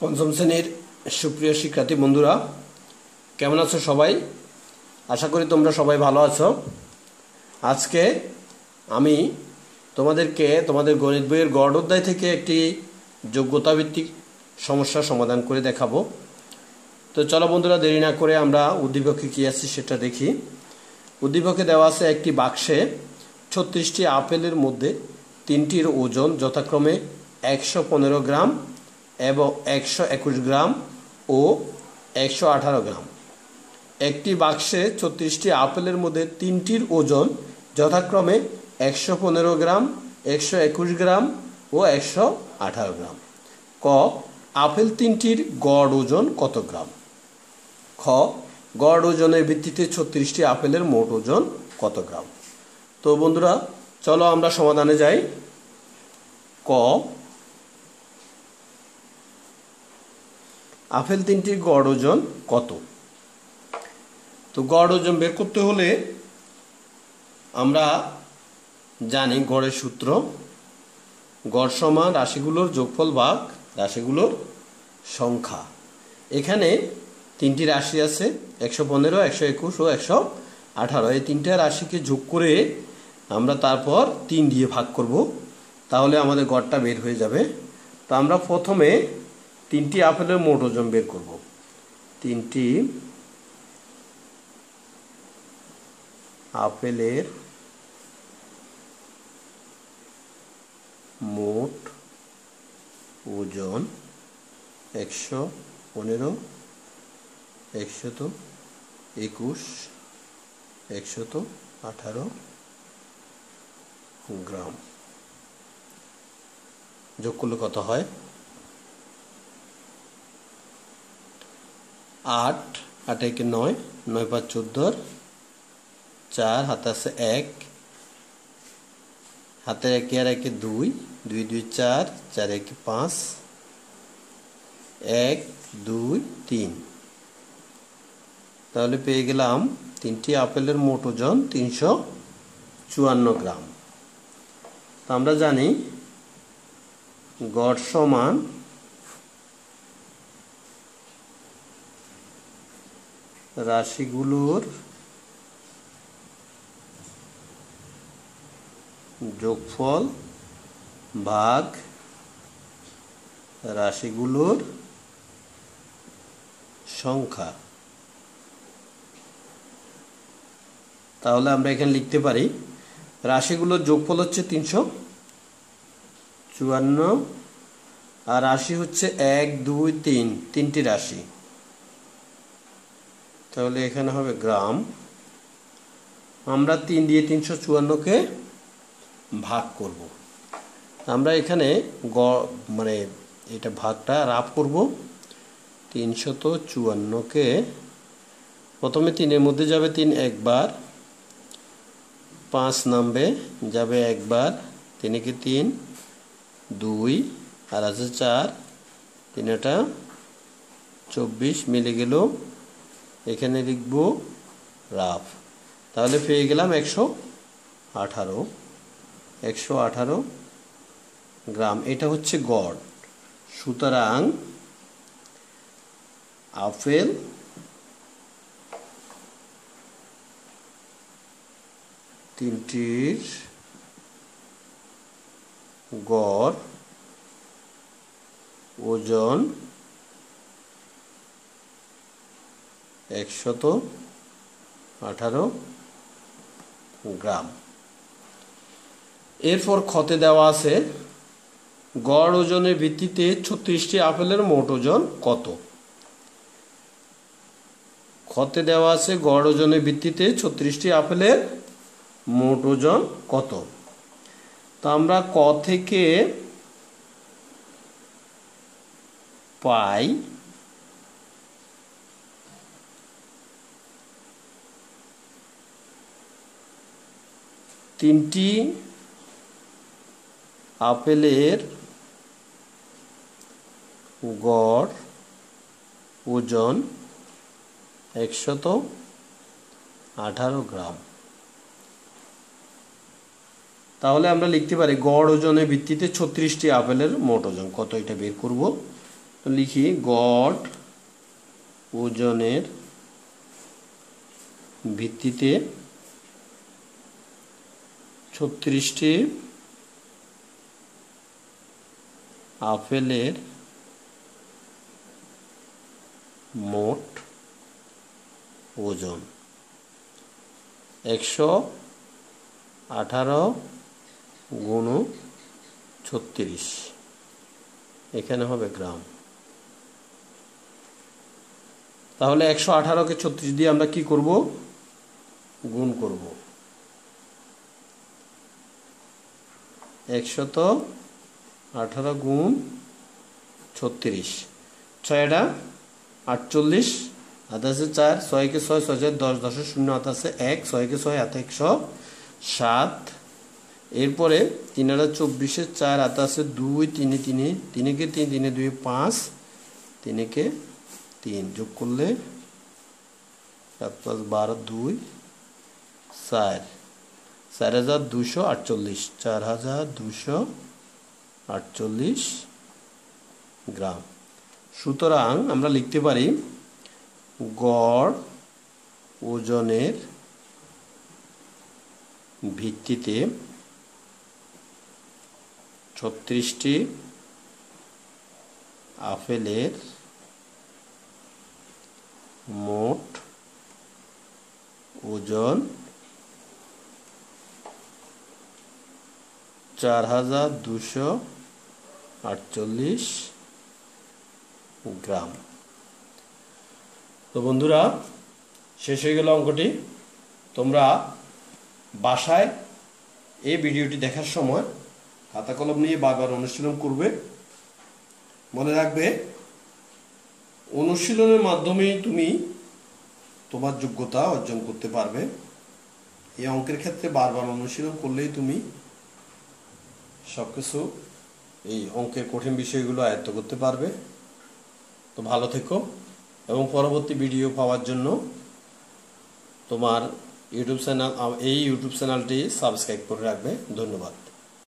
পঞ্চম শ্রেণির সুপ্রিয় শিক্ষার্থী বন্ধুরা, কেমন আছো সবাই? আশা করি তোমরা সবাই ভালো আছো। আজকে আমি তোমাদেরকে, তোমাদের গণিত বইয়ের গড় অধ্যায় থেকে একটি যোগ্যতা ভিত্তিক সমস্যার সমাধান করে দেখাবো। তো চলো বন্ধুরা, দেরি না করে আমরা উদ্দীপকে কী আছে সেটা দেখি। উদ্দীপকে দেওয়া আছে একটি বাক্সে ছত্রিশটি আপেলের মধ্যে তিনটির ওজন যথাক্রমে একশো পনেরো গ্রাম এবং একশো একুশ গ্রাম ও একশো আঠারো গ্রাম। একটি বাক্সে ছত্রিশটি আপেলের মধ্যে তিনটির ওজন যথাক্রমে একশো পনেরো গ্রাম, একশো একুশ গ্রাম ও একশো আঠারো গ্রাম। ক, আপেল তিনটির গড় ওজন কত গ্রাম? খ, গড় ওজনের ভিত্তিতে ছত্রিশটি আপেলের মোট ওজন কত গ্রাম? তো বন্ধুরা, চলো আমরা সমাধানে যাই। ক আপেল তিনটির গড় ওজন কত? তো গড় ওজন বের করতে হলে আমরা জানি গড়ের সূত্র। গড় সমান রাশিগুলোর যোগফল ভাগ রাশিগুলোর সংখ্যা। এখানে তিনটি রাশি আছে, একশো পনেরো, একশো একুশ ও একশো আঠারো। এই তিনটা রাশিকে যোগ করে আমরা তারপর তিন দিয়ে ভাগ করব। তাহলে আমাদের গড়টা বের হয়ে যাবে। তো আমরা প্রথমে তিনটি আপেলের মোট ওজন বের করব। তিনটি আপেলের মোট ওজন একশো পনেরো, একশত একুশ, একশত আঠারো গ্রাম। যোগ করলে কত হয়? আট আট একে নয় নয় পাঁচ চোদ্দোর, চার, হাতে আছে এক হাতের একে আর একে দুই দুই দুই, চার চার একে পাঁচ, এক, দুই, তিন। তাহলে পেয়ে গেলাম তিনটি আপেলের মোট ওজন তিনশো চুয়ান্ন গ্রাম। তো আমরা জানি গড় সমান রাশিগুলোর যোগফল, ভাগ রাশিগুলোর সংখ্যা। তাহলে আমরা এখানে লিখতে পারি, রাশিগুলোর যোগফল হচ্ছে তিনশো চুয়ান্ন, আর রাশি হচ্ছে এক, দুই, তিন, তিনটি রাশি। তাহলে এখানে হবে গ্রাম। আমরা তিন দিয়ে তিনশো চুয়ান্নকে ভাগ করব। আমরা এখানে গ মানে এটা ভাগটা রাফ করব। তিনশত চুয়ান্নকে প্রথমে তিনের মধ্যে যাবে তিন একবার, পাঁচ নামবে, যাবে একবার, তিনকে তিন, দুই, আর আছে চার তিনটা চব্বিশ মিলে গেল এখানে লিখব রাফ তাহলে পেয়ে গেলাম একশো আঠারো। একশো আঠারো গ্রাম, এটা হচ্ছে গড়। সুতরাং আপেল তিনটির গড় ওজন একশত আঠারো গ্রাম। এরপর ক্ষতে দেওয়া আছে, গড় ওজনের ভিত্তিতে ছত্রিশটি আপেলের মোট ওজন কত? ক্ষতে দেওয়া আছে, গড় ওজনের ভিত্তিতে ছত্রিশটি আপেলের মোট ওজন কত? তো আমরা ক থেকে পাই তিনটি আপেলের গড় ওজন একশত আঠারো গ্রাম। তাহলে আমরা লিখতে পারি গড় ওজনের ভিত্তিতে ছত্রিশটি আপেলের মোট ওজন। কত এটা বের করব? তো লিখি গড় ওজনের ভিত্তিতে ছত্রিশটি আপেলের মোট ওজন একশো আঠারো গুণ ছত্রিশ। এখানে হবে গ্রাম। তাহলে একশো আঠারোকে ছত্রিশ দিয়ে আমরা কি করব? গুণ করব। একশত আঠারো গুণ ছত্রিশ। ছয়টা আটচল্লিশ হাত আছে চার, ছয়কে ছয় ছয় ছয় দশ দশের শূন্য হাত আছে এক, ছয়কে ছয় হাতে একশো সাত। এরপরে তিন হাজার চব্বিশে চার হাত দুই, তিনে তিনে, তিনেকে তিন, তিনে দুই, পাঁচ, তিনেকে তিন। যোগ করলে সাত পাঁচ বারো দুই, চার। চার হাজার দুশো আটচল্লিশ চার হাজার দুশো আটচল্লিশ গ্রাম। সুতরাং আমরা লিখতে পারি, গড় ওজনের ভিত্তিতে ছত্রিশটি আপেলের মোট ওজন চার হাজার দুশো আটচল্লিশ গ্রাম। তো বন্ধুরা, শেষ হয়ে গেল অঙ্কটি। তোমরা বাসায় এই ভিডিওটি দেখার সময় খাতা কলম নিয়ে বারবার অনুশীলন করবে। মনে রাখবে, অনুশীলনের মাধ্যমেই তুমি তোমার যোগ্যতা অর্জন করতে পারবে। এই অঙ্কের ক্ষেত্রে বারবার অনুশীলন করলেই তুমি সবকিছু এই অঙ্কের কঠিন বিষয়গুলো আয়ত্ত করতে পারবে। তো ভালো থেকো এবং পরবর্তী ভিডিও পাওয়ার জন্য তোমার ইউটিউব চ্যানেল এই ইউটিউব চ্যানেলটি সাবস্ক্রাইব করে রাখবে। ধন্যবাদ।